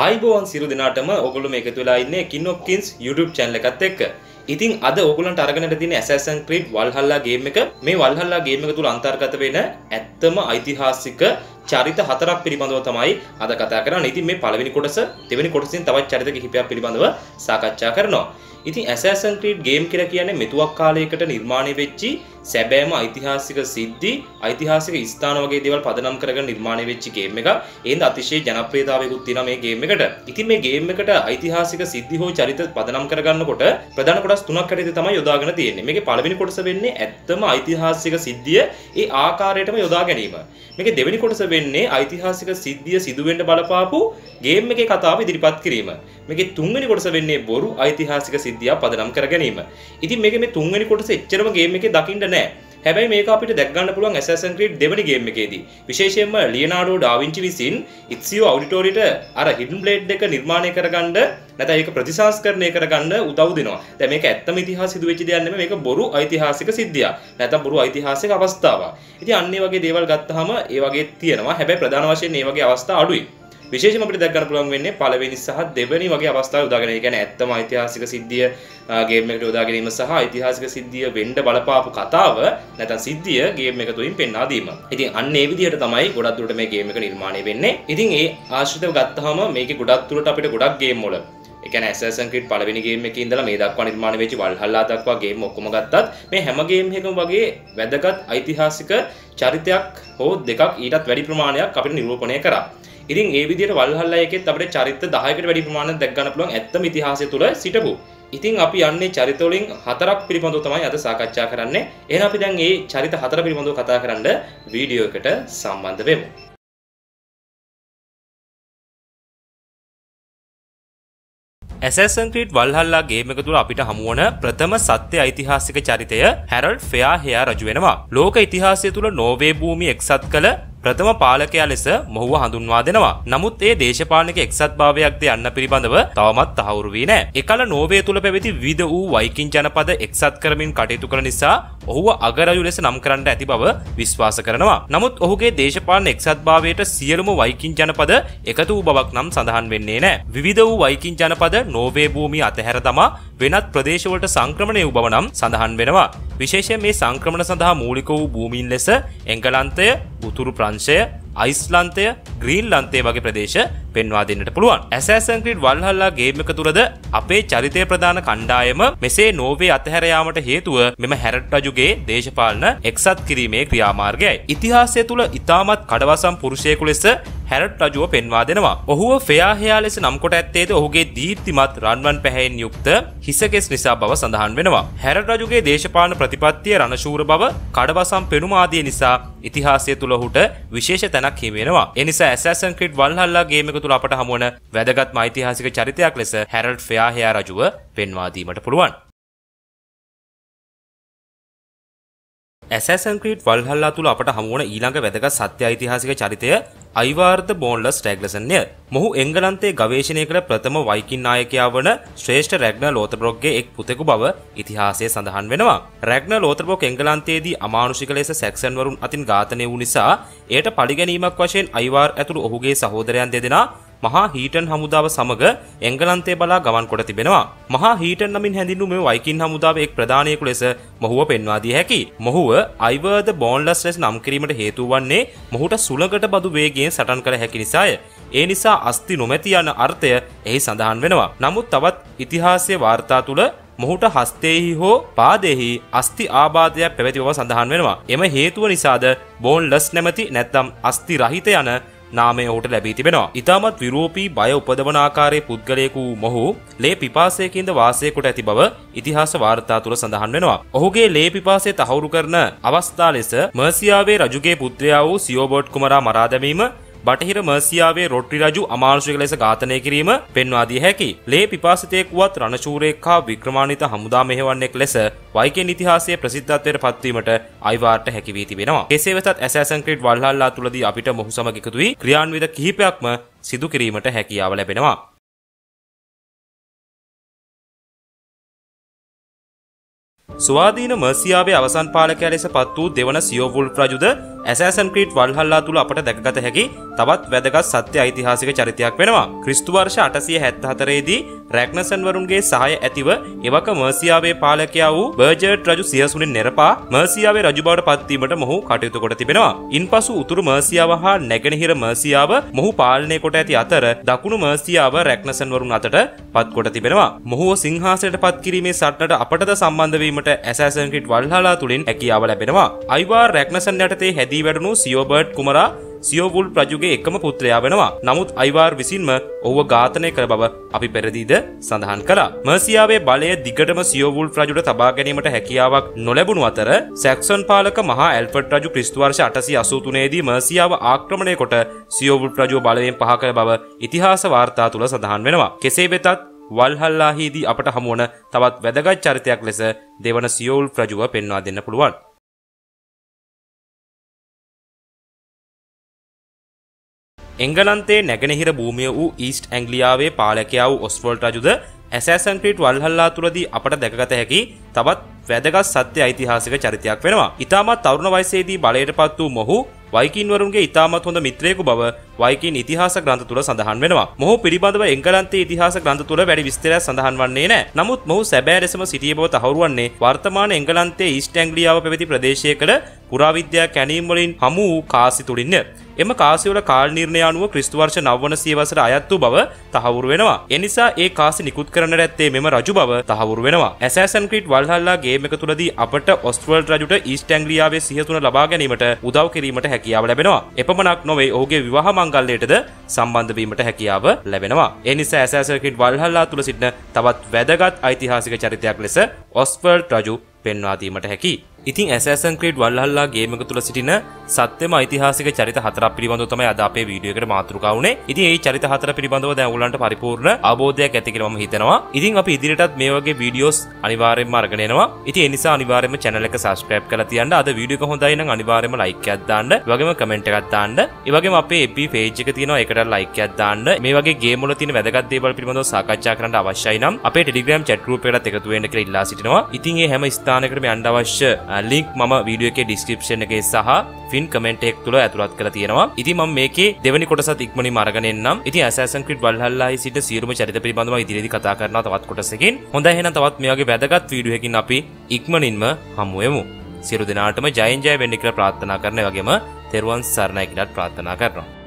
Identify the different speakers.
Speaker 1: ආයිබෝවන් සිරු දෙනාටම ඔගොල්ලෝ මේක තුලා ඉන්නේ කින්නොක්කින්ස් YouTube channel එකත් එක්ක. ඉතින් අද ඔගොල්ලන්ට අරගෙනට තියෙන Assassin's Creed Valhalla game එක මේ Valhalla game එක තුල අන්තර්ගත වෙන ඇත්තම ඓතිහාසික චරිත හතරක් පිළිබඳව තමයි අද කතා කරන්නේ. ඉතින් මේ පළවෙනි කොටස දෙවෙනි කොටසින් තවත් චරිත කිහිපයක් පිළිබඳව සාකච්ඡා කරනවා. ඉතින් Assassin's Creed game කියලා කියන්නේ මෙතුවක් කාලයකට නිර්මාණය වෙච්චි සැබෑම ඓතිහාසික සිද්ධි ඓතිහාසික ස්ථාන වගේ දේවල් පදනම් කරගෙන නිර්මාණය වෙච්ච ගේම් එකක්. ඒඳ අතිශය ජනප්‍රියතාවයකුත් තියෙනවා මේ ගේම් එකට. ඉතින් මේ ගේම් එකට ඓතිහාසික සිද්ධි හෝ චරිත පදනම් කරගන්නකොට ප්‍රධාන කොටස් තුනක් හැටියට තමයි යොදාගෙන තියෙන්නේ. මේකේ පළවෙනි කොටස වෙන්නේ ඇත්තම ඓතිහාසික සිද්ධිය ඒ ආකාරයටම යොදා ගැනීම. මේකේ දෙවෙනි කොටස වෙන්නේ ඓතිහාසික සිද්ධිය සිදු වෙන්න බලපාපු ගේම් එකේ කතාව ඉදිරිපත් කිරීම. මේකේ තුන්වෙනි කොටස වෙන්නේ බොරු ඓතිහාසික සිද්ධියක් පදනම් කර ගැනීම. ඉතින් මේකේ මේ තුන්වෙනි කොටස එච්චරම ගේම් එකේ දකින්න නෑ. හැබැයි මේක අපිට දැක් ගන්න පුළුවන් Assassin's Creed දෙවනි ගේම් එකේදී. විශේෂයෙන්ම ලියනාඩෝ ඩා වින්චි විසින් ඉත්සියෝ ඔඩිටෝරියට අර හිඩන් බ්ලේඩ් එක නිර්මාණය කරගන්න නැත්නම් ඒක ප්‍රතිසංස්කරණය කරගන්න උදව් දෙනවා. දැන් මේක ඇත්තම ඉතිහාස සිදු වෙච්ච දෙයක් නෙමෙයි මේක බොරු ඓතිහාසික සිද්ධියක්. නැත්නම් බොරු ඓතිහාසික අවස්ථාවක්. ඉතින් අන්න ඒ වගේ දේවල් ගත්තාම ඒ වගේ තියෙනවා. හැබැයි ප්‍රධාන වශයෙන් මේ වගේ අවස්ථා අඩුයි. විශේෂම අපිට දැක් ගන්න පුළුවන් වෙන්නේ පළවෙනි සහ දෙවෙනි වගේ අවස්ථා යොදාගෙන. ඒ කියන්නේ ඇත්තම ඓතිහාසික සිද්ධිය ගේම් එකට යොදා ගැනීම සහ ඓතිහාසික සිද්ධිය වෙන්න බලපාපු කතාව නැත්නම් සිද්ධිය ගේම් එක තුලින් පෙන්වා දීම. ඉතින් අන්න ඒ විදිහට තමයි ගොඩක් දුරට මේ ගේම් එක නිර්මාණය වෙන්නේ. ඉතින් ඒ ආශ්‍රිතව ගත්තාම මේකේ ගොඩක් දුරට අපිට ගොඩක් ගේම් වල ඒ කියන්නේ Assassin's Creed පළවෙනි ගේම් එකේ ඉඳලා මේ දක්වා නිර්මාණය වෙච්ච Valhalla දක්වා ගේම් ඔක්කොම ගත්තත් මේ හැම ගේම් එකම වගේ වැදගත් ඓතිහාසික චරිතයක් හෝ දෙකක් ඊටත් වැඩි ප්‍රමාණයක් අපිට නිරූපණය කරා. ඉතින් ඒ විදිහට වල්හල්ලා එකෙත් අපිට චරිත 10කට වැඩි ප්‍රමාණයක් දැක් ගන්න පුළුවන් ඇත්තම ඉතිහාසය තුල සිටපු. ඉතින් අපි යන්නේ චරිත වලින් හතරක් පිළිබඳව තමයි අද සාකච්ඡා කරන්නේ. එහෙනම් අපි දැන් මේ චරිත හතර පිළිබඳව කතා කරන්න වීඩියෝ එකට සම්බන්ධ වෙමු. Assassin's Creed Valhalla ගේම් එක තුල අපිට හමුවන ප්‍රථම සත්‍ය ඓතිහාසික චරිතය හැරල්ඩ් ෆෙයා හෙයා රජු වෙනවා. ලෝක ඉතිහාසය තුල නෝර්වේ භූමිය එක්සත් කළ ප්‍රථම පාලකයා ලෙස මොහුව හඳුන්වා දෙනවා. නමුත් ඒ දේශපාලනික එක්සත් භාවයක්ද යන්න පිළිබඳව තවමත් තහවුරු වී නැහැ. එකල නෝර්වේ තුල පැවති විවිධ වූ වයිකින් ජනපද එක්සත් කරමින් කටයුතු කරන නිසා ඔහුව අගරජු ලෙස නම් කරන්න ඇති බව විශ්වාස කරනවා. නමුත් ඔහුගේ දේශපාලන එක්සත් භාවයට සියලුම වයිකින් ජනපද එකතු වූ බවක් නම් සඳහන් වෙන්නේ නැහැ. විවිධ වූ වයිකින් ජනපද නෝර්වේ භූමිය අතහැර තමා වෙනත් ප්‍රදේශවලට සංක්‍රමණය වූ බව නම් සඳහන් වෙනවා. විශේෂයෙන් මේ සංක්‍රමණ සඳහා මූලික වූ භූමීන් ලෙස එංගලන්තය, උතුරු ප්‍රංශය, අයිස්ලන්තය, ග්‍රීන්ලන්තය වගේ ප්‍රදේශ පෙන්වා දෙන්නට පුළුවන්. Assassin's Creed Valhalla ගේම් එක තුලද අපේ චරිතය ප්‍රධාන කණ්ඩායම මෙසේ නෝර්වේ අතහැර යාමට හේතුව මෙම හැරට් රජුගේ දේශපාලන එක්සත් කිරීමේ ක්‍රියාමාර්ගයයි. ඉතිහාසය තුල ඉතාමත් කඩවසම් පුරුෂයෙකු ලෙස හැරට් රජුව පෙන්වා දෙනවා. ඔහුව ෆෙයාහයා ලෙස නම් කොට ඇත්තේද ඔහුගේ දීප්තිමත් රන්වන් පැහැයෙන් යුක්ත හිසකෙස් නිසා බව සඳහන් වෙනවා. හැරට් රජුගේ දේශපාලන ප්‍රතිපත්තිය රණශූර බව කඩවසම් පෙනුම ආදිය නිසා ඉතිහාසය තුල ඔහුට විශේෂ තැනක් හිමි වෙනවා. ඒ නිසා Assassin's Creed Valhalla ගේම් එක තුල අපට හමුවන වැදගත් ඓතිහාසික චරිතයක් ලෙස හැරල්ඩ් ෆෙයාහයා රජුව පෙන්වා දීමට පුළුවන්. Assassin's Creed Valhalla තුල අපට හමුවන ඊළඟ වැදගත් සත්‍ය ඓතිහාසික චරිතය අයිවාර්ද බෝන්ලස් ටැග්ලසන්ය. මොහු එංගලන්තයේ ගවේෂණය කළ ප්‍රථම වයිකින් නායකයා වන ශ්‍රේෂ්ඨ රැග්න ලෝතබ්‍රොක්ගේ එක් පුතෙකු බව ඉතිහාසය සඳහන් වෙනවා. රැග්න ලෝතබ්‍රොක් එංගලන්තයේදී අමානුෂික ලෙස සැක්සන් වරුන් අතින් ඝාතනය වූ නිසා එයට පරිගැනීමක් වශයෙන් අයිවාර් ඇතුළු ඔහුගේ සහෝදරයන් දෙදෙනා මහා හීටන් හමුදාව සමග එංගලන්තය බලා ගමන් කොට තිබෙනවා. මහා හීටන් නමින් හැඳින්වූ මේ වයිකින් හමුදාව එක් ප්‍රධානයෙකු ලෙස මොහුව පෙන්වා දිය හැකි. මොහුව අයිවර්ද බෝන්ලස් ලෙස නම් කිරීමට හේතු වන්නේ මොහුට සුළඟට බදු වේගයෙන් සටන් කළ හැකි නිසාය. ඒ නිසා අස්ති නොමැති යන අර්ථය එහි සඳහන් වෙනවා. නමුත් තවත් ඉතිහාසය වාර්තා තුළ මොහුට හස්තේහි හෝ පාදෙහි අස්ති ආබාධයක් පැවති බව සඳහන් වෙනවා. එම හේතුව නිසාද බෝන්ලස් නැමැති නැත්නම් අස්ති රහිත යන නාමය ඔහුට ලැබී තිබෙනවා. ඉතාමත් විරෝපී බය උපදවන ආකාරයේ පුද්ගලයෙකු මොහු ලේ පිපාසයකින්ද වාසය කොට ඇති බව ඉතිහාස වාර්තා තුළ සඳහන් වෙනවා. ඔහුගේ ලේ පිපාසය තහවුරු කරන අවස්ථා ලෙස මර්සියාවේ රජුගේ පුත්‍රයා වූ සියෝබෝට් කුමරා මරා දැමීම බටහිර මර්සියාවේ රොට්ටි රජු අමානුෂික ලෙස ඝාතනය කිරීම පෙන්වා දිය හැකි. ලේ පිපාසිතයෙක් වුවත් රණශූරයෙක් හා වික්‍රමානිත හමුදා මෙහෙවන්නෙක් ලෙස වයිකෙන් ඉතිහාසයේ ප්‍රසිද්ධත්වයට පත්වීමට අයිවාර්ට හැකි වී තිබෙනවා. කෙසේ වෙතත් Assassin's Creed Valhalla තුලදී අපිට මොහු සමග එකතු වී ක්‍රියාන්විත කිහිපයක්ම සිදු කිරීමට හැකියාව ලැබෙනවා. ස්වාධීන මර්සියාවේ අවසන් පාලකයා ලෙස පත් වූ දෙවන සියෝවුල්ෆ් රජුද ඇසෑසන් ක්‍රීට් වල්හල්ලා තුළ අපට දැකගත හැකි තවත් වැදගත් සත්‍ය ඓතිහාසික චරිතයක් වෙනවා. ක්‍රිස්තු වර්ෂ 874 දී රැග්නසන් වරුන්ගේ සහාය ඇතිව එවක මර්සියාවේ පාලකයා වූ බර්ජර්ට් රජු සියසුනින් නෙරපා මර්සියාවේ රජු බවට පත්වීමට මොහු කටයුතු කොට තිබෙනවා. ඉන්පසු උතුරු මර්සියාව හා නැගෙනහිර මර්සියාව මොහු පාලනය කොට ඇති අතර දකුණු මර්සියාව රැග්නසන් වරුන් අතට පත් කොට තිබෙනවා. මොහුව සිංහාසයට පත් කිරීමේ සටනට අපටද සම්බන්ධ වීමට ඇසෑසන් ක්‍රීට් වල්හලා තුලින් හැකියාව ලැබෙනවා. අයිවාර් රැග්නසන් යටතේ හැදී වැඩුණු සියෝබර්ට් කුමරා සියෝවුල් ප්‍රජුගේ එකම පුත්‍රයා වෙනවා. නමුත් අයිවාර් විසින්ම ඔහුව ඝාතනය කළ බව අපි පෙරදීද සඳහන් කළා. මර්සියාවේ බලය දිගටම සියෝවුල් රජුට තබා ගැනීමට හැකියාවක් නොලැබුණු අතර සැක්සන් පාලක මහා ඇල්ෆර්ඩ් රජු ක්‍රිස්තු වර්ෂ 883 දී මර්සියාව ආක්‍රමණය කොට සියෝවුල් රජුව බලයෙන් පහ කළ බව ඉතිහාස වාර්තා තුල සඳහන් වෙනවා. කෙසේ වෙතත් වල්හල්ලාහිදී අපට හමුවන තවත් වැදගත් චරිතයක් ලෙස දෙවන සියෝල් රජුව පෙන්වා දෙන්න පුළුවන්. එංගලන්තේ නැගෙනහිර භූමිය වූ ඊස්ට් ඇංගලියාවේ පාලකයා වූ ඔස්වල්ට් රජුද ඇසෑසන් ක්‍රීට් වල්හල්ලා තුලදී අපට දැකගත හැකි තවත් වැදගත් සත්‍ය ඓතිහාසික චරිතයක් වෙනවා. ඊටමත් තරුණ වයසේදී බලයට පත් වූ මොහු වයිකින් වරුන්ගේ ඉතාමත් හොඳ මිත්‍රයෙකු බව වයිකින් ඉතිහාස ග්‍රන්ථ තුල සඳහන් වෙනවා. මොහු පිළිබඳව එංගලන්තයේ ඉතිහාස ග්‍රන්ථ තුල වැඩි විස්තරයක් සඳහන් වන්නේ නැහැ. නමුත් මොහු සැබෑ ලෙසම සිටිය බව තහවුරු වන්නේ වර්තමාන එංගලන්තයේ ඊස්ට් ඇංග්ලියාව පැවති ප්‍රදේශයකට පුරාවිද්‍යා කැණීම් වලින් හමු වූ කාසි තුලින්ය. එම කාසිවල කාල් නිර්ණය අනුව ක්‍රිස්තු වර්ෂ 9 වන සියවසට අයත් වූ බව තහවුරු වෙනවා. එනිසා ඒ කාසි නිකුත් කරන්නට ඇත්තේ මෙම රජු බව තහවුරු වෙනවා. ඇසෑසන් ක්‍රීඩ් වල්හල්ලා ගේම් එක තුලදී අපට ඔස්ට්‍රේලියාව රජුට ඊස්ට් ඇංග්ලියාවේ සිහතුන ලබා ගැනීමට උදව් කිරීමට හැකියාව ලැබෙනවා. එපමණක් නොවේ ඔහුගේ විවාහ මංගල්‍යයටද සම්බන්ධ වීමට හැකියාව ලැබෙනවා. ඒ නිසා ඇසෑසන් ක්‍රීඩ් වල්හල්ලා තුල සිටින තවත් වැදගත් ඓතිහාසික චරිතයක් ලෙස ඔස්වර්ඩ් රජු පෙන්වා දීමට හැකි. ඉතින් ඇසෑසන් ක්‍රීඩ් වල්හල්ලා ගේම එක තුළ සිටින සත්‍යම ඓතිහාසික චරිත හතරක් පිළිබඳව තමයි අද අපේ වීඩියෝ එකට මාතෘකාව වුණේ. ඉතින් මේ චරිත හතර පිළිබඳව දැන් ඔයගලන්ට පරිපූර්ණ අවබෝධයක් ඇති කියලා මම හිතනවා. ඉතින් අපි ඉදිරියටත් මේ වගේ වීඩියෝස් අනිවාර්යයෙන්ම අරගෙන එනවා. ඉතින් ඒ නිසා අනිවාර්යයෙන්ම channel එක subscribe කරලා තියන්න. අද වීඩියෝ එක හොඳයි නම් අනිවාර්යයෙන්ම like එකක් දාන්න. ඒ වගේම comment එකක් දාන්න. ඒ වගේම අපේ FB page එක තියෙනවා. ඒකට like එකක් දාන්න. මේ වගේ ගේම් වල තියෙන වැදගත් දේවල් පිළිබඳව සාකච්ඡා කරන්න අවශ්‍යයි නම් අපේ Telegram chat group එකකට එකතු වෙන්න කියලා ඉල්ලා සිටිනවා. ඉතින් මේ හැම ස්ථානයකටම යන්න අවශ්‍ය link මම වීඩියෝ එකේ ඩිස්ක්‍රිප්ෂන් එකේ සහ ෆින් කමෙන්ට් එකක් තුල ඇතුළත් කරලා තියෙනවා. ඉතින් මම මේකේ දෙවෙනි කොටසත් ඉක්මනින්ම අරගෙන එන්නම්. ඉතින් Assassin's Creed Valhalla සිට සියලුම චරිත පිළිබඳව ඉදිරියේදී කතා කරනවා තවත් කොටසකින්. හොඳයි එහෙනම් තවත් මේ වගේ වැදගත් වීඩියෝ එකකින් අපි ඉක්මනින්ම හමු වෙමු. සියලු දෙනාටම ජයෙන් ජය වෙන්න කියලා ප්‍රාර්ථනා කරන වගේම තෙරුවන් සරණයි කියලාත් ප්‍රාර්ථනා කරනවා.